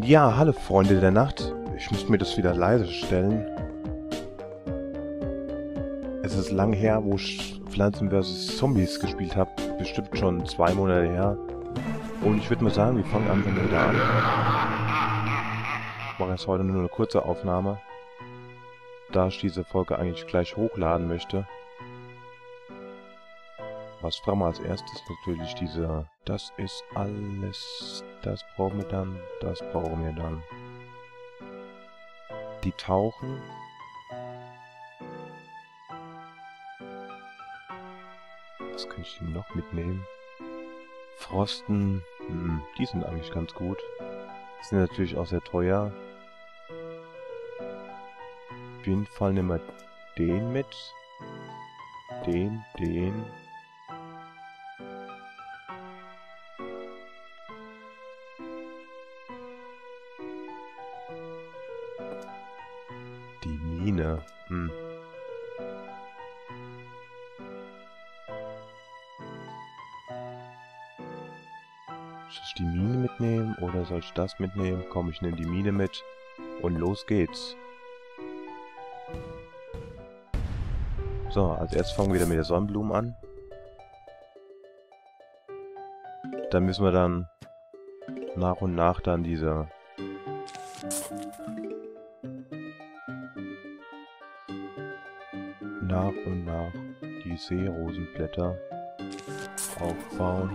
Ja, hallo Freunde der Nacht. Ich muss mir das wieder leise stellen. Es ist lang her, wo ich Pflanzen vs. Zombies gespielt habe. Bestimmt schon zwei Monate her. Und ich würde mal sagen, wir fangen einfach wieder an. Ich mache jetzt heute nur eine kurze Aufnahme. Da ich diese Folge eigentlich gleich hochladen möchte. Was brauchen wir als erstes? Natürlich diese... Das ist alles... Das brauchen wir dann. Das brauchen wir dann. Die tauchen. Was kann ich denn noch mitnehmen? Frosten. Hm, die sind eigentlich ganz gut. Sind natürlich auch sehr teuer. Auf jeden Fall nehmen wir den mit. Den, den. Mine. Hm. Soll ich die Mine mitnehmen oder soll ich das mitnehmen? Komm, ich nehme die Mine mit und los geht's. So, als erstes fangen wir wieder mit der Sonnenblume an. Dann müssen wir dann nach und nach dann diese nach und nach die Seerosenblätter aufbauen.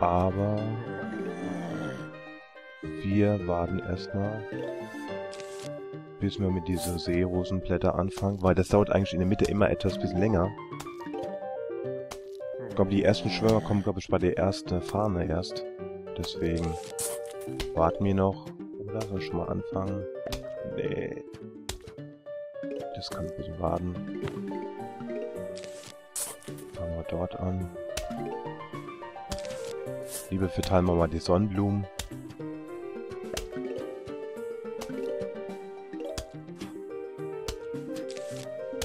Aber wir warten erstmal, bis wir mit diesen Seerosenblätter anfangen, weil das dauert eigentlich in der Mitte immer etwas bisschen länger. Ich glaube, die ersten Schwimmer kommen, glaube ich, bei der ersten Fahne erst. Deswegen warten wir noch. Oder soll ich schon mal anfangen? Nee. Das kann ein bisschen warten. Fangen wir dort an. Lieber verteilen wir mal die Sonnenblumen.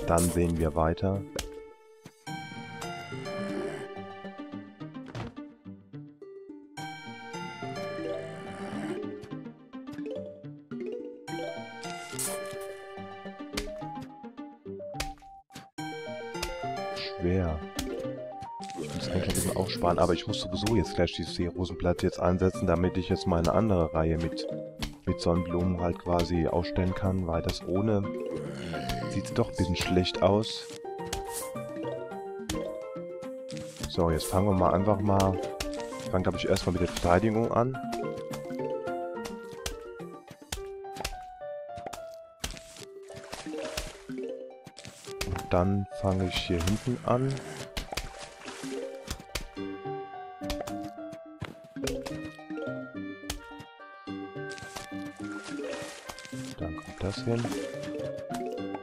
Dann sehen wir weiter. Schwer. Ich muss eigentlich ein bisschen aufsparen, aber ich muss sowieso jetzt gleich dieses Seerosenblatt jetzt einsetzen, damit ich jetzt meine andere Reihe mit, mit Sonnenblumen halt quasi ausstellen kann, weil das ohne sieht doch ein bisschen schlecht aus. So, jetzt fangen wir mal einfach mal... Ich fange, glaube ich, erstmal mit der Verteidigung an. Dann fange ich hier hinten an. Dann kommt das hin.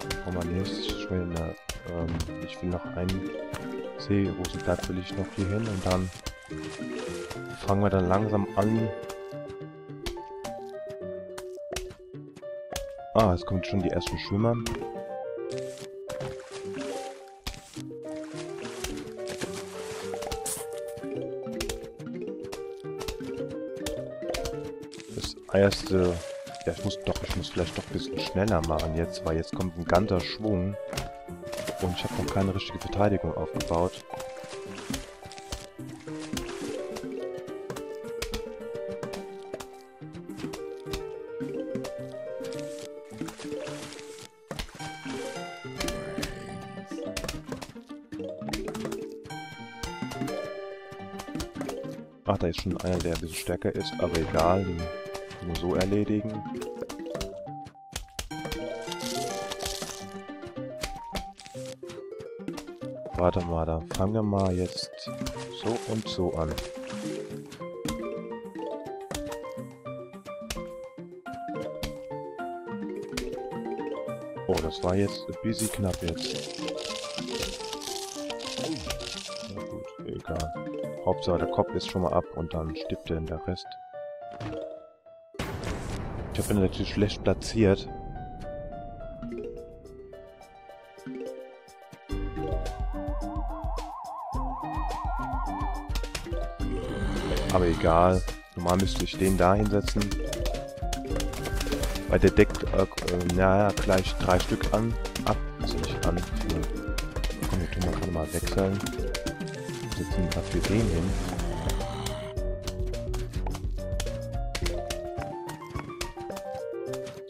Dann brauchen wir nächstes schnell eine, ähm, ich will noch ein Seerosenblatt will ich noch hier hin und dann fangen wir dann langsam an. Ah, es kommt schon die ersten Schwimmer. Erste ja, ich muss doch, ich muss vielleicht doch ein bisschen schneller machen jetzt, weil jetzt kommt ein ganzer Schwung. Und ich habe noch keine richtige Verteidigung aufgebaut. Ach, da ist schon einer, der ein bisschen stärker ist, aber egal, den nur so erledigen. Warte mal, dann fangen wir mal jetzt so und so an. Oh, das war jetzt ein bisschen knapp jetzt. Na gut, egal. Hauptsache der Kopf ist schon mal ab und dann stirbt denn der Rest. Ich habe ihn natürlich schlecht platziert. Aber egal. Normal müsste ich den da hinsetzen. Weil der deckt, äh, naja, gleich drei Stück an. Ab. Also nicht an. Vier. Komm, wir tun mal, wechseln. Setzen dafür den hin.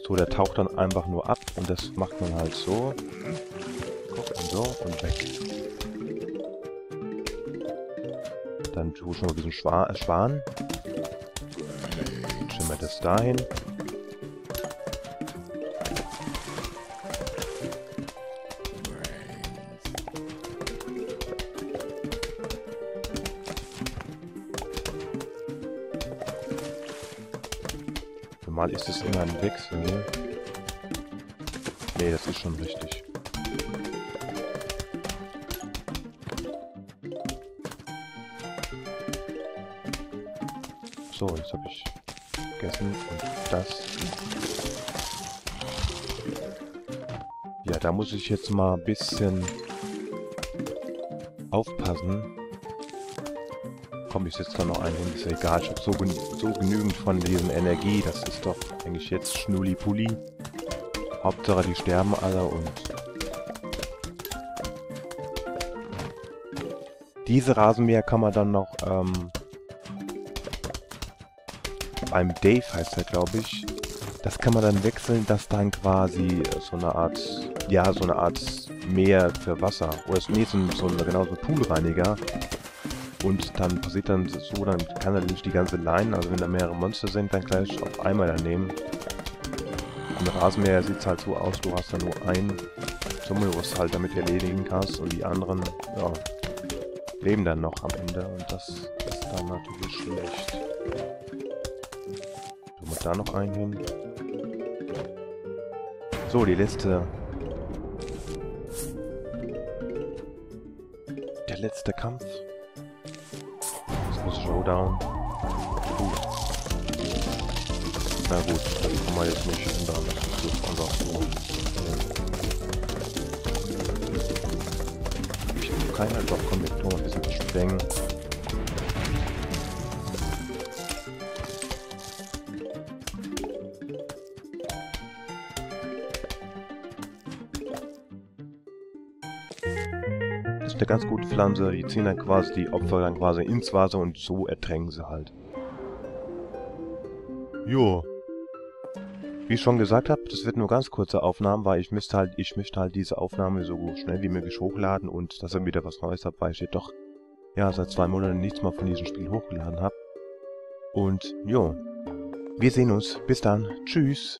So, der taucht dann einfach nur ab und das macht man halt so. Guck, und so und weg. Dann tue ich noch ein bisschen Schwa Schwan. Wir das dahin. Normal ist es immer ein Wechsel. Nee, das ist schon richtig. So, jetzt habe ich vergessen und das. Ja, da muss ich jetzt mal ein bisschen aufpassen komm, ich setze da noch einen hin, ist egal. Ich habe so, gen so genügend von diesem Energie, das ist doch eigentlich jetzt Schnulli-Pulli. Hauptsache, die sterben alle und... Diese Rasenmäher kann man dann noch, ähm... Beim Dave heißt er, glaube ich. Das kann man dann wechseln, dass dann quasi so eine Art... Ja, so eine Art Meer für Wasser. Oder nee, so, so, genau so ein Poolreiniger und dann passiert dann so, dann kann er nicht die ganze Line, also wenn da mehrere Monster sind, dann gleich auf einmal daneben. Im Rasenmäher sieht es halt so aus, du hast dann nur ein Summel, was du halt damit erledigen kannst und die anderen, ja, leben dann noch am Ende und das ist dann natürlich schlecht. Tun wir da noch einen hin. So, die letzte... Der letzte Kampf. Showdown. Puh. Na gut, das kann man jetzt nicht ändern. Das ist einfach so. Ich habe wir tun ein bisschen sprengen. Ist eine ganz gute Pflanze. Die ziehen dann quasi die Opfer dann quasi ins Wasser und so ertränken sie halt. Jo. Wie ich schon gesagt habe, das wird nur ganz kurze Aufnahmen, weil ich müsste halt, ich möchte halt diese Aufnahme so schnell wie möglich hochladen und dass ihr wieder was Neues habt, weil ich jetzt doch, ja, seit zwei Monaten nichts mehr von diesem Spiel hochgeladen habe. Und, jo. Wir sehen uns. Bis dann. Tschüss.